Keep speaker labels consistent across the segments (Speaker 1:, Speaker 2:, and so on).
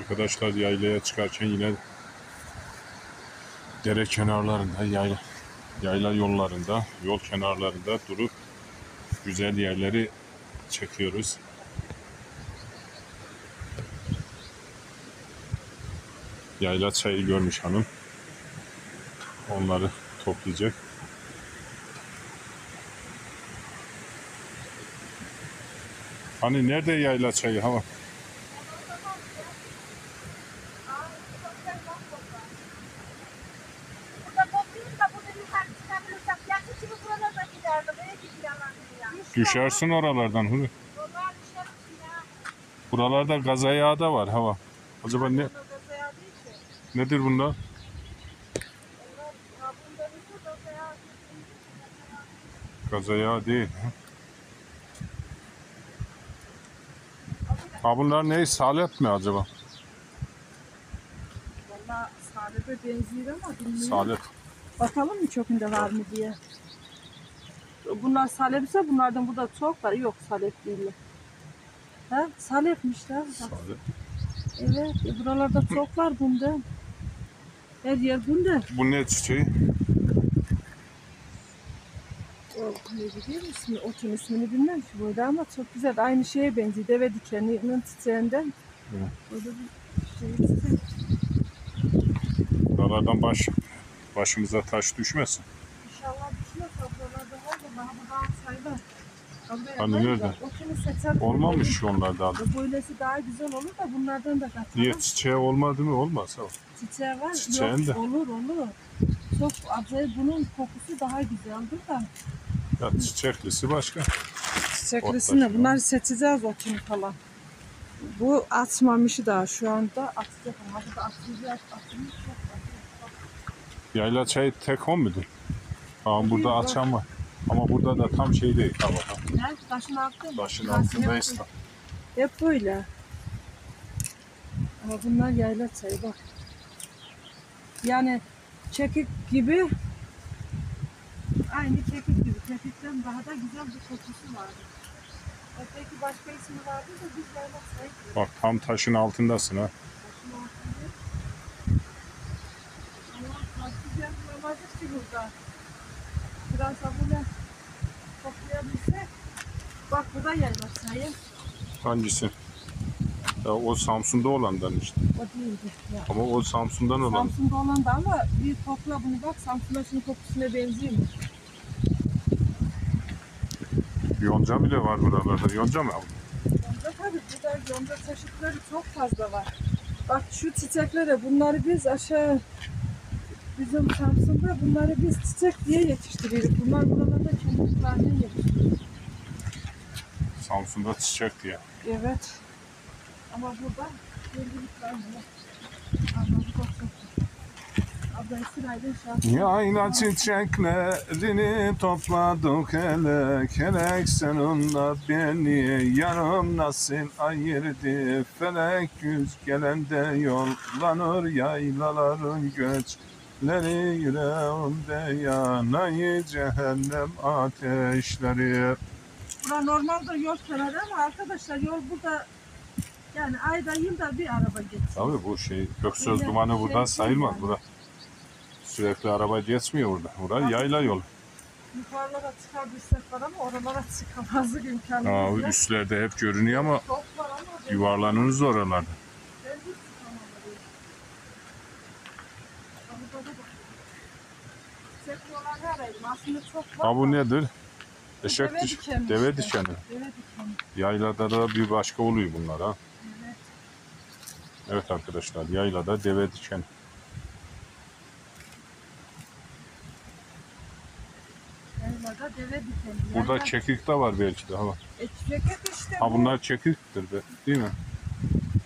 Speaker 1: Arkadaşlar yaylaya çıkarken yine dere kenarlarında, yayla, yayla yollarında, yol kenarlarında durup güzel yerleri çekiyoruz. Yayla çayı görmüş hanım. Onları toplayacak. Hani nerede yayla çayı? Ha bak.
Speaker 2: Burada toplayayım da burada yukarı çıkabilirsem. Yakın şimdi buralarda giderdim. Böyle gidiyorlar ya.
Speaker 1: Düşersin oralardan. Huri. Buralarda gaza yağı da var hava. Acaba ne nedir
Speaker 2: bunda.
Speaker 1: Gaza yağı değil. ha? Ha bunlar ne? Salep mi acaba?
Speaker 2: Valla salebe benziyor ama bilmiyorum.
Speaker 1: Salep.
Speaker 2: Bakalım mı çöpünde var mı diye. Bunlar salepse bunlardan burada çok var. Yok salep değil. Ha, salepmişler.
Speaker 1: Salep.
Speaker 2: Evet, e, buralarda çok var bunda. Her yer bunda.
Speaker 1: Bu ne çiçeği?
Speaker 2: O ne biliyor musun? Otun ismini bilmem ki burada ama çok güzel. Aynı şeye benziyor. Deve dikeninin çiçeğinden.
Speaker 1: Evet.
Speaker 2: Orada bir şey
Speaker 1: baş başımıza taş düşmesin.
Speaker 2: İnşallah düşmez. Buralarda var da daha bu daha sayılır. Orada
Speaker 1: Hani nerede?
Speaker 2: Otunu.
Speaker 1: Olmamış onlar daha. da.
Speaker 2: Böylesi daha güzel olur da bunlardan da katalım.
Speaker 1: Niye çiçeği olmadı mı? Olmaz. ha.
Speaker 2: Çiçeği var.
Speaker 1: Çiçeğin
Speaker 2: Yok,
Speaker 1: de.
Speaker 2: olur olur. Çok acayip bunun kokusu daha güzeldir da.
Speaker 1: Ya çiçeklisi başka.
Speaker 2: Çiçeklisini
Speaker 1: Otlar.
Speaker 2: bunları seçeceğiz otunu falan. Bu açmamışı daha şu anda atacak ama bu da. Atılmış çok.
Speaker 1: Yayla çayı tek on mudur? Tamam burada açan var. Ama burada da tam şey değil. Ha bak. ha.
Speaker 2: Ne? Taşın altında mı?
Speaker 1: Taşın altındayız.
Speaker 2: altında. Hep böyle. Ama bunlar yayla çayı bak. Yani çekik gibi aynı çekik gibi. Çekikten daha da güzel bir kokusu vardı. Öteki başka ismi vardı da biz yayla çayı.
Speaker 1: Bak tam taşın altındasın ha.
Speaker 2: Taşın altında. Ama oksijen bulamazdık ki burada. Da böyle toplayabilsek. Bak bu da yayla çayı.
Speaker 1: Hangisi? Ya o Samsun'da olandan işte.
Speaker 2: O değildi. Ya.
Speaker 1: Ama o Samsun'dan olan.
Speaker 2: Samsun'da olan da ama bir kokla bunu bak Samsun'da şunun kokusuna benziyor mu?
Speaker 1: Yonca bile var buralarda. Yonca mı?
Speaker 2: Yonca tabii burada yonca çeşitleri çok fazla var. Bak şu çiçeklere bunları biz aşağı bizim Samsun'da bunları biz çiçek diye yetiştiriyoruz. Bunlar buralarda kendimizlerden yetiştiriyoruz.
Speaker 1: Samsun'da çiçek diye.
Speaker 2: Evet. Ama burada bellilikler var. Anladık olsun. Ablayı sırayla şarkı.
Speaker 1: Yayla çiçeklerini topladık hele Kelek seninle beni yarım nasıl ayırdı Felek yüz gelende yollanır yaylaların göçleri Yüreğimde yanayı cehennem ateşleri
Speaker 2: Bura normalde yol kenarı ama arkadaşlar yol burada yani ayda yılda bir araba geçiyor.
Speaker 1: Tabii bu şey Göksöz
Speaker 2: Öyle
Speaker 1: dumanı
Speaker 2: şey
Speaker 1: buradan
Speaker 2: değil
Speaker 1: sayılmaz
Speaker 2: yani.
Speaker 1: bura. Sürekli araba geçmiyor burada. Bura yayla yol.
Speaker 2: Yukarılara çıkabilsek var ama oralara çıkamazdık
Speaker 1: Aa, üstlerde hep görünüyor ama
Speaker 2: Çok var ama
Speaker 1: yuvarlanırız oralarda.
Speaker 2: ben hiç çıkamadım. Burada da bak. Çiçekli olan arayayım. Aslında çok var.
Speaker 1: Ha bu nedir? Eşek
Speaker 2: deve
Speaker 1: diş,
Speaker 2: dikeni
Speaker 1: deve
Speaker 2: işte.
Speaker 1: dikeni.
Speaker 2: Deve dikeni.
Speaker 1: Yaylada da bir başka oluyor bunlar ha.
Speaker 2: Evet.
Speaker 1: Evet arkadaşlar yaylada deve dikeni.
Speaker 2: Yaylada deve dikeni.
Speaker 1: Burada
Speaker 2: Yayla-
Speaker 1: çekik de var belki de. Ha.
Speaker 2: E, çekik işte.
Speaker 1: ha
Speaker 2: bu.
Speaker 1: bunlar çekiktir be, değil mi?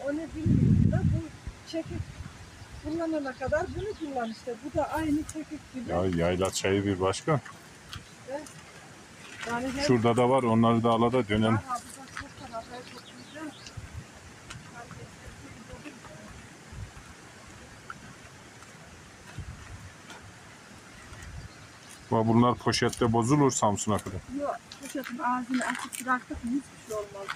Speaker 2: O ne bilmiyorum da bu çekik kullanana kadar bunu kullan işte. Bu da aynı çekik gibi.
Speaker 1: Ya yayla çayı bir başka.
Speaker 2: Yani hep
Speaker 1: Şurada da var onları da ala da dönelim.
Speaker 2: var çok çok güzel.
Speaker 1: Bak Bunlar poşette bozulur Samsun'a kadar.
Speaker 2: Yok, poşetin ağzını açıp bıraktık mı hiçbir şey olmaz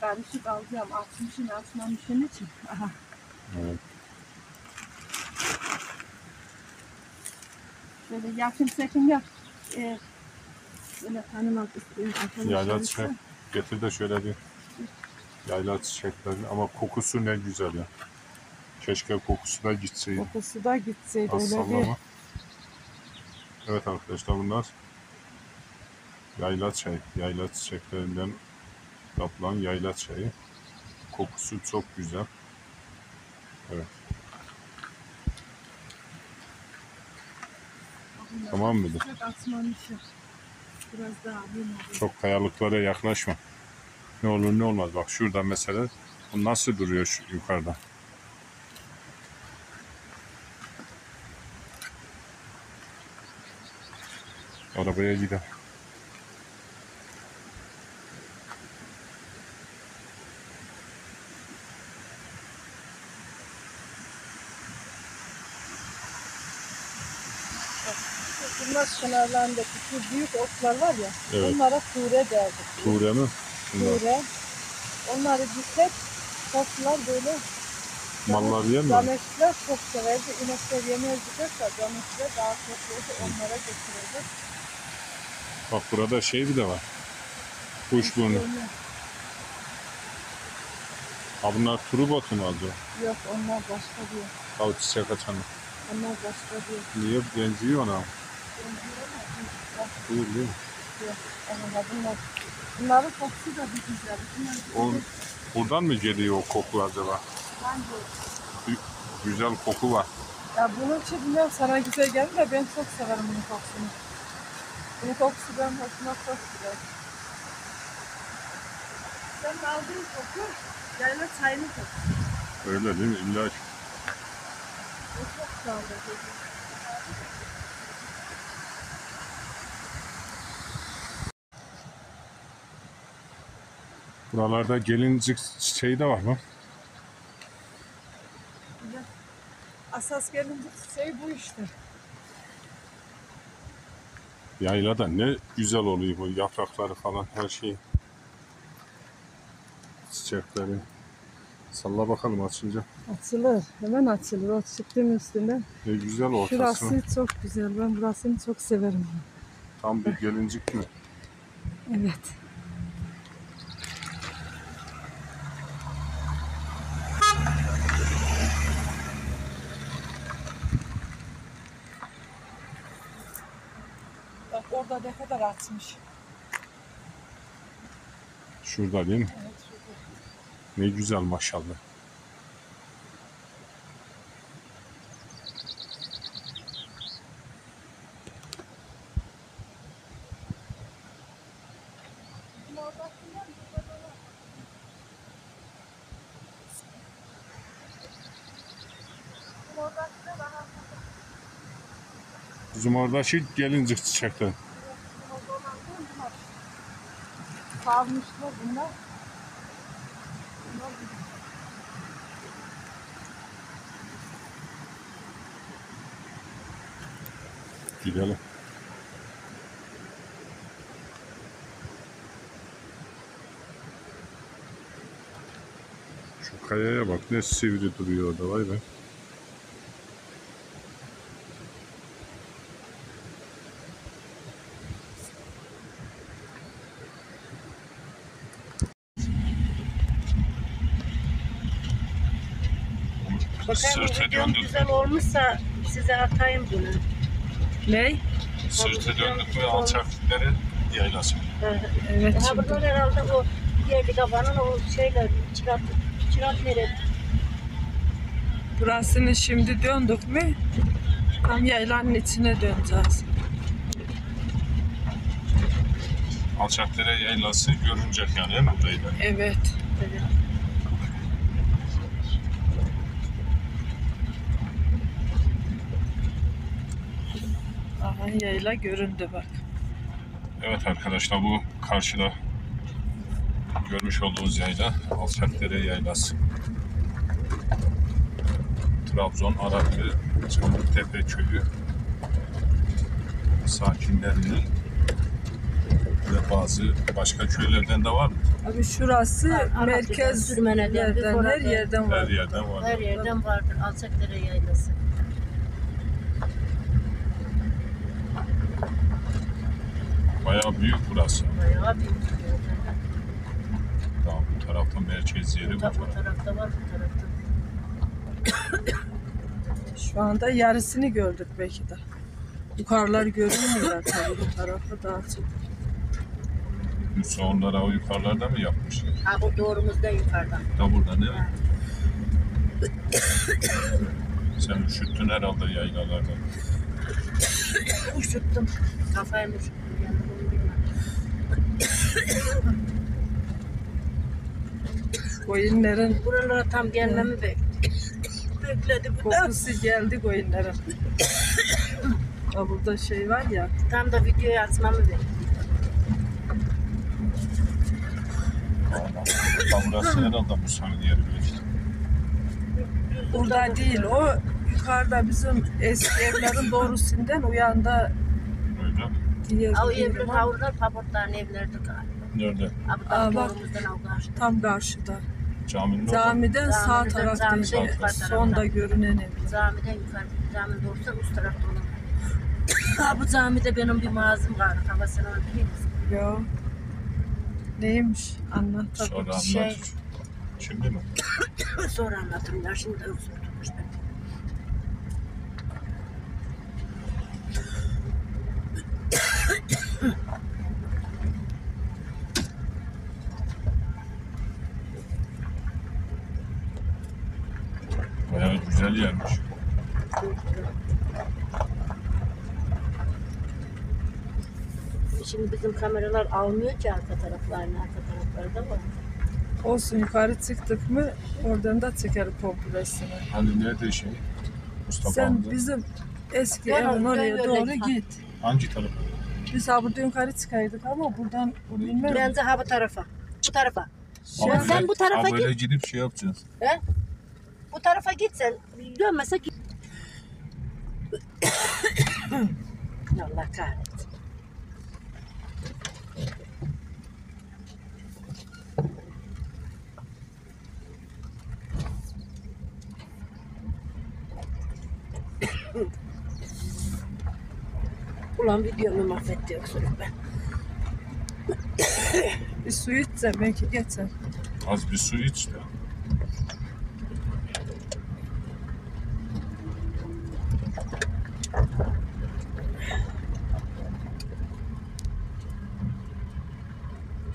Speaker 2: Şöyle karışık alacağım. Açmışın açmamışın için. Aha.
Speaker 1: Evet.
Speaker 2: Şöyle yakın çekim yap. Ee, böyle tanımak istiyorum.
Speaker 1: Yayla çiçek. Getir de şöyle bir yayla çiçekleri ama kokusu ne güzel ya. Keşke kokusu da gitseydi.
Speaker 2: Kokusu da gitseydi
Speaker 1: Az
Speaker 2: bir.
Speaker 1: sallama. Evet arkadaşlar bunlar yayla çay. Yayla çiçeklerinden yapılan yayla çayı. Kokusu çok güzel. Evet. Tamam mıdır? Çok kayalıklara yaklaşma. Ne olur ne olmaz. Bak şurada mesela bu nasıl duruyor şu yukarıda. Arabaya gidelim.
Speaker 2: Bunlar kenarlarındaki şu büyük otlar var ya.
Speaker 1: Evet.
Speaker 2: Onlara ture derdik.
Speaker 1: Tuğre mi? Bunlar.
Speaker 2: Ture. Onları dikip toplar böyle
Speaker 1: Mallar yemiyor mu?
Speaker 2: Cameşler çok severdi. İnekler yemezdik de cameşler daha çok. Onlara götürürdü.
Speaker 1: Bak burada şey bir de var. Kuşburnu. Ha bunlar turu botu mu acaba?
Speaker 2: Yok onlar başka diyor.
Speaker 1: Al çiçek açanı.
Speaker 2: Onlar başka diyor.
Speaker 1: Niye benziyor ona?
Speaker 2: Onlar bunlar. Bunların kokusu da bir güzel.
Speaker 1: O, buradan mı geliyor o koku acaba?
Speaker 2: bence
Speaker 1: güzel koku var.
Speaker 2: Ya bunun için bilmiyorum sana güzel gelir de ben çok severim bunun kokusunu. Bunun kokusu benim hoşuma çok güzel. Sen aldığın koku yayla çayını kokusu.
Speaker 1: Öyle değil mi? İlla ki.
Speaker 2: Çok güzel.
Speaker 1: Buralarda gelincik çiçeği de var mı?
Speaker 2: Asas gelince şey bu işte.
Speaker 1: Yaylada ne güzel oluyor bu yaprakları falan her şey. Çiçekleri. Salla bakalım açınca.
Speaker 2: Açılır. Hemen açılır. O çıktığın üstünde.
Speaker 1: Ne güzel ortası.
Speaker 2: Şurası çok güzel. Ben burasını çok severim.
Speaker 1: Tam bir gelincik mi?
Speaker 2: Evet. Kadar açmış.
Speaker 1: Şurada değil mi?
Speaker 2: Evet, şurada.
Speaker 1: Ne güzel maşallah. Orada şey gelincik çiçekler.
Speaker 2: Kalmışlar bunlar. Bunlar
Speaker 1: Gidelim. Şu kayaya bak ne sivri duruyor orada vay be.
Speaker 3: Bakayım videom
Speaker 1: döndük.
Speaker 3: güzel olmuşsa size atayım bunu.
Speaker 2: Ne?
Speaker 1: Sırtı döndük mü alçaklıkları yaylası.
Speaker 2: Evet.
Speaker 3: Ha buradan herhalde o yerli kabanın o şeyler çırat çırat nerede?
Speaker 2: Burasını şimdi döndük mü? Tam yaylanın içine döneceğiz.
Speaker 1: Alçakdere yaylası görünecek yani değil mi?
Speaker 2: Evet.
Speaker 3: Evet.
Speaker 2: Aha yayla göründü bak.
Speaker 1: Evet arkadaşlar bu karşıda görmüş olduğunuz yayla Alçakdere Yaylası. Trabzon Araklı Çamlıktepe köyü sakinlerinin Ve bazı başka köylerden de var mı?
Speaker 2: Abi şurası
Speaker 3: Anlatacağım,
Speaker 2: merkez
Speaker 3: Sürmene'den bir
Speaker 2: yerden her yerden var.
Speaker 1: Her yerden var.
Speaker 3: Her yerden vardır. Alçakdere yaylası.
Speaker 1: Bayağı büyük burası.
Speaker 3: Bayağı büyük.
Speaker 1: Daha bu tarafta merkez yeri
Speaker 3: Bu
Speaker 1: bu
Speaker 3: ta- bu
Speaker 1: taraf.
Speaker 3: tarafta var, bu tarafta.
Speaker 2: Şu anda yarısını gördük belki de. Yukarılar görünmüyor tabii bu tarafa daha çok.
Speaker 1: Yoksa onlara o yukarılarda mı yapmış?
Speaker 3: Ha bu doğrumuzda yukarıda.
Speaker 1: Da burada mi? Sen üşüttün herhalde yaylalarda.
Speaker 3: Üşüttüm. Kafayı mı üşüttüm? Yani bunu bilmem.
Speaker 2: Koyunların
Speaker 3: Buralara tam gelmemi bek bekledi. Bu da
Speaker 2: kokusu geldi koyunların. Ha burada şey var ya.
Speaker 3: tam da videoyu atmamı.
Speaker 1: Tam burası herhalde Musa'nın yeri belki.
Speaker 2: Burada değil o yukarıda bizim eski evlerin doğrusundan uyanda
Speaker 1: Öyle.
Speaker 3: O
Speaker 2: bir
Speaker 3: evin
Speaker 2: yer var.
Speaker 3: havlular paportların evlerdi galiba.
Speaker 1: Nerede?
Speaker 2: Aa,
Speaker 3: da
Speaker 2: bak.
Speaker 3: doğrumuzdan o karşı.
Speaker 2: tam karşıda.
Speaker 1: Caminin orada.
Speaker 2: Camiden sağ
Speaker 3: Camiden-
Speaker 2: tarafta
Speaker 3: camiden yukarı
Speaker 2: sonda
Speaker 3: tarafta.
Speaker 2: görünen ev.
Speaker 3: Camiden yukarı, caminin doğrusu üst tarafta olan. Ha bu camide benim bir mağazım var. Ama sen onu biliyor musun?
Speaker 2: Yo. Neymiş? Anlat tabii.
Speaker 1: Sonra anlat.
Speaker 3: Şey-
Speaker 1: Şimdi mi?
Speaker 3: Sonra anlatırım ya. Şimdi de öksürdüm işte.
Speaker 1: Bayağı güzel yermiş.
Speaker 3: Şimdi bizim kameralar almıyor ki arka taraflarını. Arka tarafları da var.
Speaker 2: Olsun yukarı çıktık mı oradan da çeker kompresini.
Speaker 1: Hani nerede şey? Mustafa
Speaker 2: Sen
Speaker 1: amca.
Speaker 2: bizim eski evin oraya
Speaker 3: öyle
Speaker 2: doğru
Speaker 3: git.
Speaker 1: Hangi taraf?
Speaker 2: Biz ha burada yukarı çıkaydık ama buradan bilmem.
Speaker 3: Bence ha bu tarafa. Bu tarafa.
Speaker 2: Şey,
Speaker 3: Ama sen bu tarafa git.
Speaker 1: böyle gidip şey yapacağız.
Speaker 3: He? Bu tarafa git sen. Dönmese git. Allah kahretsin. Ulan videomu mahvetti öksürük ben.
Speaker 2: bir su içse belki geçer.
Speaker 1: Az bir su iç de.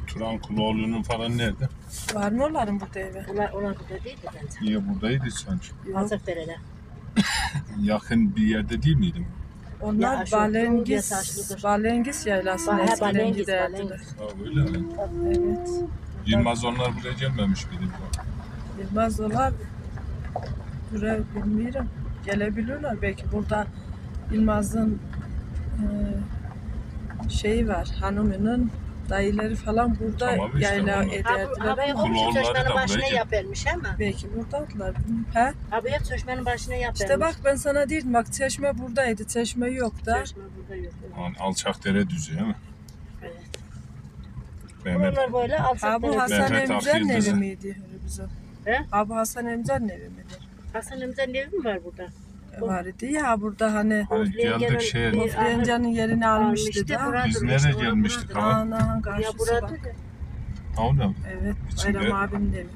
Speaker 1: Turan Kuloğlu'nun falan nerede?
Speaker 2: Var mı onların burada eve?
Speaker 3: Ulan, ulan burada değil de bence.
Speaker 1: Niye buradaydı sanki?
Speaker 2: Yok.
Speaker 3: Hazırdere'de.
Speaker 1: Yakın bir yerde değil miydim?
Speaker 2: Onlar
Speaker 3: Ya,
Speaker 2: Balengiz. Balengiz yaylasına
Speaker 3: Bah-
Speaker 2: eskiden
Speaker 3: Balengiz,
Speaker 2: giderdiler.
Speaker 1: Ha öyle mi?
Speaker 2: Evet.
Speaker 1: Yılmaz onlar buraya gelmemiş miydi?
Speaker 2: Bilmez olar. Buraya bilmiyorum. Gelebilirler belki burada Yılmaz'ın e, şeyi var hanımının dayıları falan burada
Speaker 1: Tamam işte,
Speaker 2: yayla
Speaker 1: onlar.
Speaker 2: Ederdiler
Speaker 3: havaya
Speaker 2: ama
Speaker 3: komşu
Speaker 1: Kulağları
Speaker 3: çeşmenin
Speaker 1: da
Speaker 3: başına
Speaker 1: buraya-
Speaker 3: yapılmış ama.
Speaker 2: belki buradadılar. He?
Speaker 3: Havaya çeşmenin başına yapılmış.
Speaker 2: İşte bak ben sana değilim bak çeşme buradaydı çeşme yok da.
Speaker 3: Çeşme burada yok.
Speaker 1: Yani alçak dere düzü değil mi?
Speaker 3: Evet.
Speaker 1: Mehmet
Speaker 3: Buralar böyle
Speaker 2: Ha
Speaker 3: alçak
Speaker 2: bu
Speaker 3: dere.
Speaker 2: Hasan
Speaker 1: Mehmet Akif
Speaker 2: evi miydi öyle bizim?
Speaker 3: He?
Speaker 2: Ha bu Hasan Emre'nin evi midir?
Speaker 3: Hasan Emre'nin evi mi var burada?
Speaker 2: Var idi ya burada hani
Speaker 1: Hani geldik şeye.
Speaker 2: Ofrencan'ın yerini almıştı da.
Speaker 1: Biz
Speaker 3: işte,
Speaker 1: nereye gelmiştik
Speaker 3: buradır.
Speaker 1: ama?
Speaker 2: Ana
Speaker 3: Ya
Speaker 2: karşısı bak.
Speaker 1: Ha o ne?
Speaker 2: Evet
Speaker 1: İçinde-
Speaker 2: Bayram abinin evi.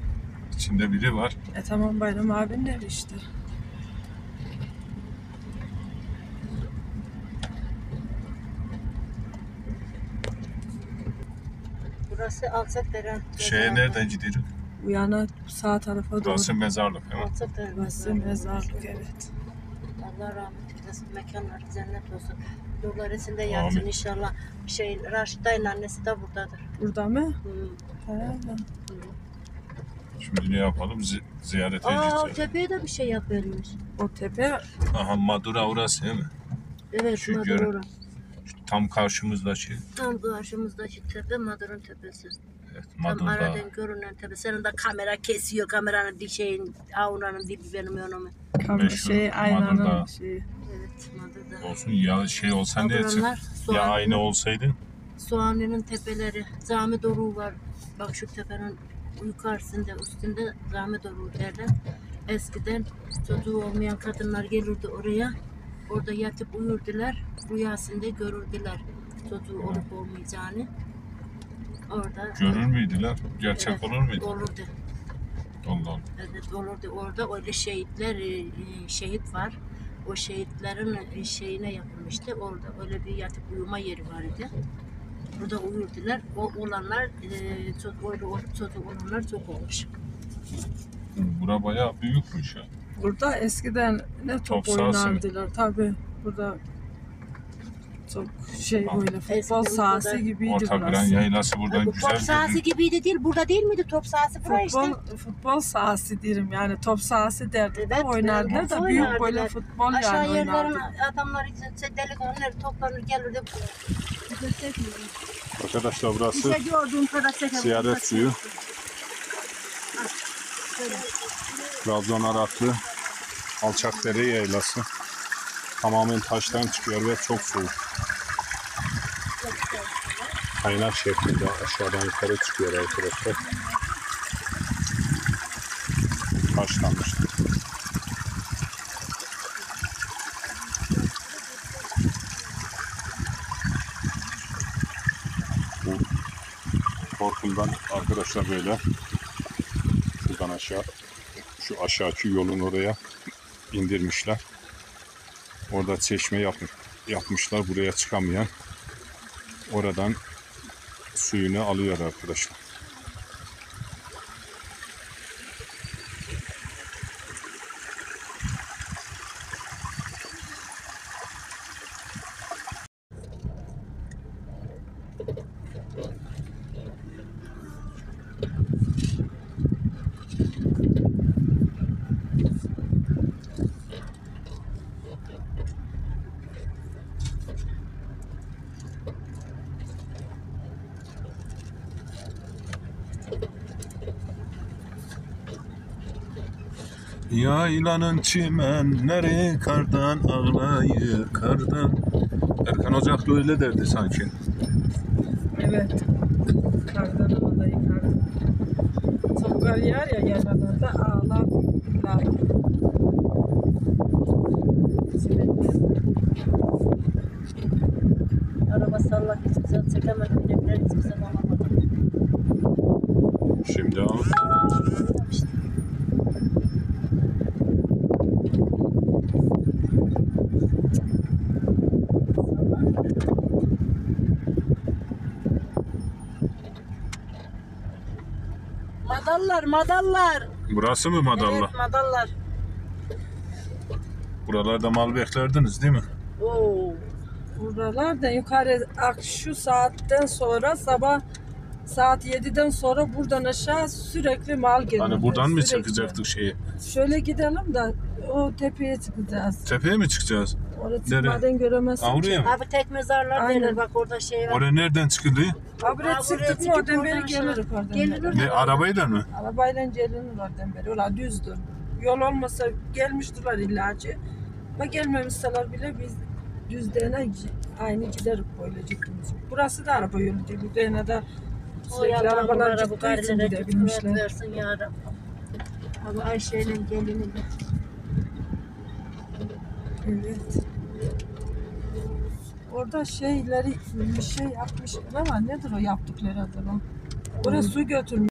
Speaker 1: İçinde biri var.
Speaker 2: E tamam Bayram abinin evi işte.
Speaker 3: Burası alçak dere.
Speaker 1: Şeye nereden gidiyoruz?
Speaker 2: Uyana sağ tarafa doğru.
Speaker 1: Burası mezarlık mi?
Speaker 3: Alçak dere.
Speaker 2: Burası mezarlık evet.
Speaker 3: Allah rahmet eylesin. Mekanları cennet olsun. Nurlar içinde yatsın
Speaker 1: Amin.
Speaker 3: inşallah. Şey, Raşit dayının annesi de buradadır.
Speaker 2: Burada mı?
Speaker 3: Hı.
Speaker 2: He.
Speaker 3: Hı.
Speaker 1: Şimdi ne yapalım? Z- ziyarete
Speaker 3: Aa,
Speaker 1: gideceğiz.
Speaker 3: tepeye de bir şey yapılmış.
Speaker 2: O tepe
Speaker 1: Aha Madura orası değil mi?
Speaker 3: Evet,
Speaker 1: Şu
Speaker 3: Madur
Speaker 1: görün-
Speaker 3: ora.
Speaker 1: Tam karşımızdaki.
Speaker 3: Tam karşımızdaki tepe Madur'un tepesi.
Speaker 1: Evet,
Speaker 3: Tam
Speaker 1: Madura.
Speaker 3: aradan görünen tepe. Senin de kamera kesiyor kameranın di şeyin, avunanın dibi benim yanıma.
Speaker 2: kam
Speaker 1: Meşhur
Speaker 2: şey aynanın
Speaker 1: Madur'da.
Speaker 2: şeyi.
Speaker 3: Evet, Madur'da.
Speaker 1: Olsun ya şey olsa ne etsin?
Speaker 3: Avunanlar
Speaker 1: Ya
Speaker 3: soğan.
Speaker 1: aynı olsaydı.
Speaker 3: Soğanlı'nın tepeleri, Zami Doruğu var. Bak şu tepenin yukarısında, üstünde Zami Doruğu derler. Eskiden çocuğu olmayan kadınlar gelirdi oraya. Orada yatıp uyurdular. Rüyasında görürdüler çocuğu olup olmayacağını. Orada
Speaker 1: Görür müydüler? Gerçek
Speaker 3: Evet,
Speaker 1: olur muydu?
Speaker 3: olurdu.
Speaker 1: Allah Allah.
Speaker 3: Evet olurdu. Orada öyle şehitler, e, e, şehit var. O şehitlerin şeyine yapılmıştı. Orada öyle bir yatıp uyuma yeri vardı. Burada uyurdular. O olanlar, e, çok, öyle olup çocuk olanlar çok olmuş.
Speaker 1: Bura bayağı büyükmüş ya.
Speaker 2: Burada eskiden ne top,
Speaker 1: Top
Speaker 2: oynardılar. Tabii burada çok şey
Speaker 1: Ah.
Speaker 2: böyle futbol
Speaker 3: Eskiden
Speaker 2: sahası gibiydi
Speaker 1: Orta Biren
Speaker 2: burası.
Speaker 1: yaylası buradan
Speaker 3: Bu
Speaker 1: güzel
Speaker 3: top sahası
Speaker 1: görünüyor.
Speaker 3: gibiydi değil. Burada değil miydi top sahası? Bura işte.
Speaker 2: Futbol, futbol sahası diyelim yani top sahası derdik
Speaker 3: Evet,
Speaker 2: oynardılar da büyük böyle
Speaker 3: oynardılar.
Speaker 2: futbol
Speaker 3: Aşağı
Speaker 2: yani
Speaker 3: yerlerin
Speaker 2: oynardık.
Speaker 3: adamlar için delikanlılar toplanır gelirdi.
Speaker 1: Arkadaşlar burası
Speaker 3: İşte gördüğüm kadar çekelim.
Speaker 1: ziyaret suyu. Trabzon Araklı Alçakdere yaylası. Tamamen taştan çıkıyor ve çok soğuk. Kaynak şeklinde aşağıdan yukarı çıkıyor arkadaşlar. Taşlanmış. Bu Korkum'dan arkadaşlar böyle şuradan aşağı şu aşağıki yolun oraya indirmişler. Orada çeşme yapmış, yapmışlar buraya çıkamayan. Oradan suyunu alıyor arkadaşlar. Yaylanın çimenleri kardan ağlayır kardan. Erkan Ocak da öyle derdi sanki.
Speaker 2: Evet. Kardan havada yıkardım. Çok kar yağar ya yerlerde ağlar. ağlar.
Speaker 3: Araba sallak hiç güzel çekemedim. Demler hiç güzel olamadı.
Speaker 1: Şimdi al.
Speaker 3: Madallar, madallar.
Speaker 1: Burası mı Madalla?
Speaker 3: Evet, madallar.
Speaker 1: Buralarda mal beklerdiniz değil mi?
Speaker 3: Oo.
Speaker 2: Buralarda yukarı ak şu saatten sonra sabah saat 7'den sonra buradan aşağı sürekli mal geliyor.
Speaker 1: Hani buradan mı
Speaker 2: Sürekli.
Speaker 1: çıkacaktık şeyi?
Speaker 2: Şöyle gidelim de o tepeye çıkacağız.
Speaker 1: Tepeye mi çıkacağız?
Speaker 2: Orada çıkmadan göremezsin.
Speaker 1: Avruya mı?
Speaker 3: Abi tek mezarlar
Speaker 2: Aynen.
Speaker 3: denir bak orada şey var.
Speaker 1: Oraya nereden?
Speaker 2: Habire
Speaker 3: Abi
Speaker 2: çıktık
Speaker 3: buraya
Speaker 2: mı oradan beri oradan
Speaker 3: Gelinir
Speaker 2: beri.
Speaker 1: Ne arabayla mı?
Speaker 2: Arabayla gelinir oradan beri. Ola düzdür. Yol olmasa gelmiştiler illacı. Ama gelmemişseler bile biz düzlüğüne aynı giderik böyle ciddimiz. Burası da araba yolu değil. Bu düğüne de
Speaker 3: O
Speaker 2: sürekli arabalar gittiği için gidebilmişler.
Speaker 3: Abi Ayşe'yle gelini
Speaker 2: Evet. Orada şeyleri bir şey yapmışlar ama nedir o yaptıkları acaba? Oraya su götürmüş.